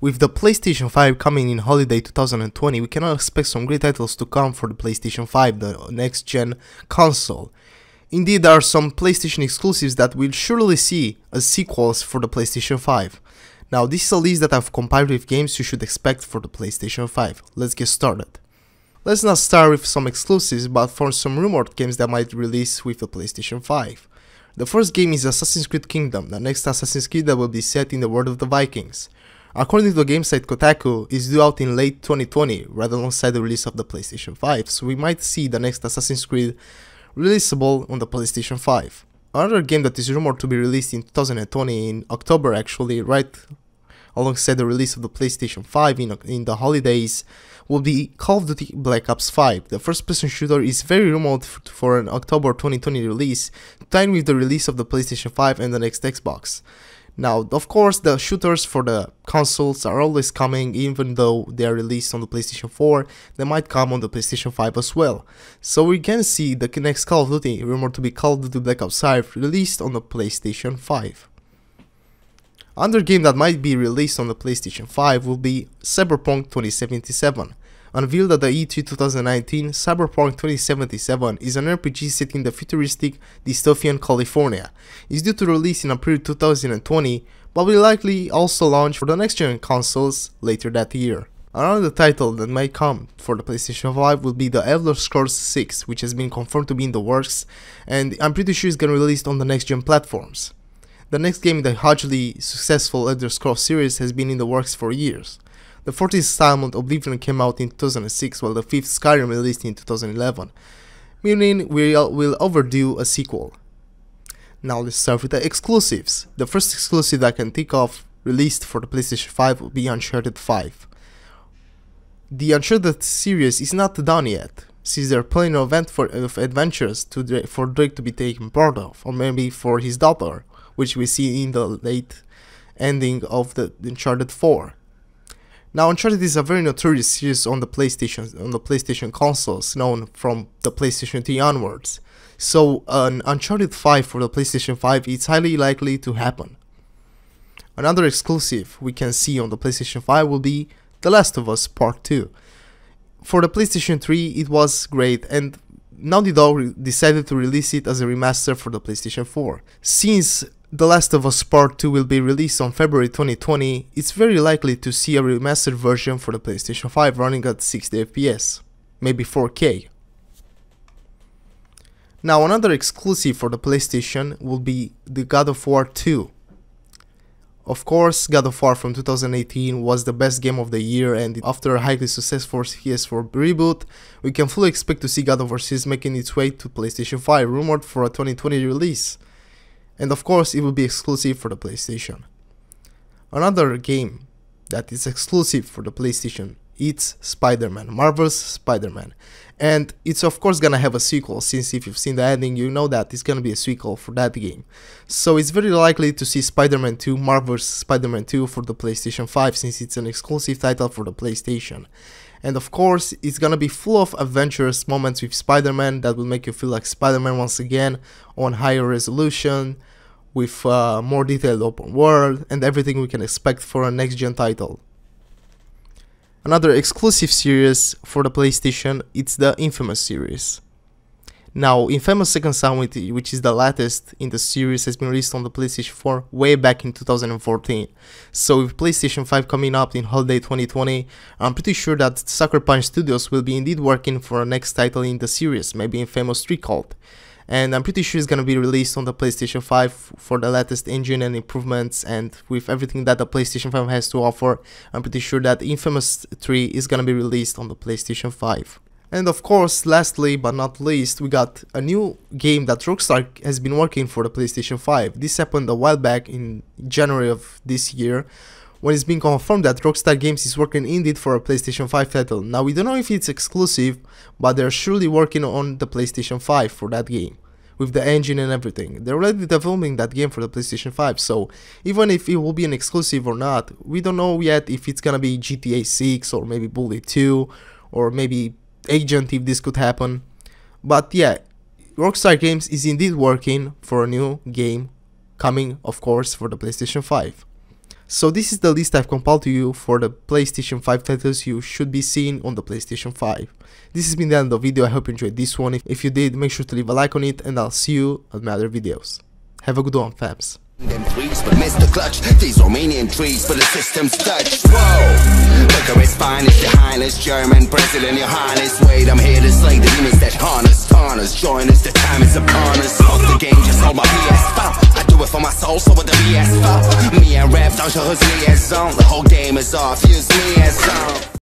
With the PlayStation 5 coming in holiday 2020, we cannot expect some great titles to come for the PlayStation 5, the next gen console. Indeed, there are some PlayStation exclusives that we'll surely see as sequels for the PlayStation 5. Now, this is a list that I've compiled with games you should expect for the PlayStation 5. Let's get started. Let's not start with some exclusives, but for some rumored games that might release with the PlayStation 5. The first game is Assassin's Creed Kingdom, the next Assassin's Creed that will be set in the world of the Vikings according to the game site Kotaku, is due out in late 2020, right alongside the release of the PlayStation 5, so we might see the next Assassin's Creed releasable on the PlayStation 5. Another game that is rumored to be released in 2020 in October actually, right alongside the release of the PlayStation 5 in, in the holidays, will be Call of Duty Black Ops 5. The first person shooter is very rumored for an October 2020 release, timed with the release of the PlayStation 5 and the next Xbox. Now, of course, the shooters for the consoles are always coming, even though they are released on the PlayStation 4, they might come on the PlayStation 5 as well. So we can see the next Call of Duty, rumored to be Call of Duty Black Ops 5, released on the PlayStation 5. Another game that might be released on the PlayStation 5 will be Cyberpunk 2077. Unveiled at the E3 2019, Cyberpunk 2077 is an RPG set in the futuristic dystopian California. It's due to release in April 2020, but will likely also launch for the next gen consoles later that year. Another title that might come for the PlayStation 5 will be the Elder Scrolls 6, which has been confirmed to be in the works, and I'm pretty sure it's gonna be released on the next gen platforms. The next game in the hugely successful Elder Scrolls series has been in the works for years. The fourth installment Oblivion came out in 2006 while the fifth Skyrim released in 2011, meaning we will overdue a sequel. Now let's start with the exclusives. The first exclusive I can think of released for the PlayStation 5 will be Uncharted 5. The Uncharted series is not done yet, since there are plenty of, adventures for Drake to be taken part of, or maybe for his daughter, which we see in the late ending of the Uncharted 4. Now, Uncharted is a very notorious series on the PlayStation on the PlayStation consoles, known from the PlayStation 3 onwards. So, an Uncharted 5 for the PlayStation 5 is highly likely to happen. Another exclusive we can see on the PlayStation 5 will be The Last of Us Part 2. For the PlayStation 3, it was great, and Naughty Dog decided to release it as a remaster for the PlayStation 4. Since the Last of Us Part 2 will be released on February 2020, it's very likely to see a remastered version for the PlayStation 5 running at 60 FPS, maybe 4K. Now another exclusive for the PlayStation will be the God of War 2. Of course, God of War from 2018 was the best game of the year and after a highly successful PS4 reboot, we can fully expect to see God of War 6 making its way to PlayStation 5, rumored for a 2020 release and of course it will be exclusive for the PlayStation. Another game that is exclusive for the PlayStation it's Spider-Man, Marvel's Spider-Man. And it's of course gonna have a sequel, since if you've seen the ending, you know that it's gonna be a sequel for that game. So it's very likely to see Spider-Man 2, Marvel's Spider-Man 2 for the PlayStation 5, since it's an exclusive title for the PlayStation. And of course, it's gonna be full of adventurous moments with Spider-Man that will make you feel like Spider-Man once again on higher resolution, with uh, more detailed open world, and everything we can expect for a next-gen title. Another exclusive series for the PlayStation, it's the Infamous series. Now, Infamous Second Son, which is the latest in the series, has been released on the PlayStation 4 way back in 2014. So with PlayStation 5 coming up in holiday 2020, I'm pretty sure that Sucker Punch Studios will be indeed working for a next title in the series, maybe Infamous Recalled. And I'm pretty sure it's gonna be released on the PlayStation 5 for the latest engine and improvements and with everything that the PlayStation 5 has to offer, I'm pretty sure that Infamous 3 is gonna be released on the PlayStation 5. And of course, lastly but not least, we got a new game that Rockstar has been working for the PlayStation 5. This happened a while back in January of this year, when it's been confirmed that Rockstar Games is working indeed for a PlayStation 5 title. Now we don't know if it's exclusive, but they're surely working on the PlayStation 5 for that game. With the engine and everything. They're already developing that game for the PlayStation 5, so even if it will be an exclusive or not, we don't know yet if it's gonna be GTA 6 or maybe Bully 2 or maybe agent if this could happen. But yeah, Rockstar Games is indeed working for a new game coming, of course, for the PlayStation 5. So this is the list I've compiled to you for the PlayStation 5 titles you should be seeing on the PlayStation 5. This has been the end of the video, I hope you enjoyed this one. If you did, make sure to leave a like on it and I'll see you on my other videos. Have a good one fams. Them trees, but miss the clutch. These Romanian trees, but the system's touch. Whoa! Liquor is finest, your highness, German president, your highness. Wait, I'm here to slay the demons that haunt us. Join us, the time is upon us. Fuck the game, just hold my PS5. I do it for my soul, so with the PS5. Me and rap, dangereuse liaison. The whole game is off, use me as song.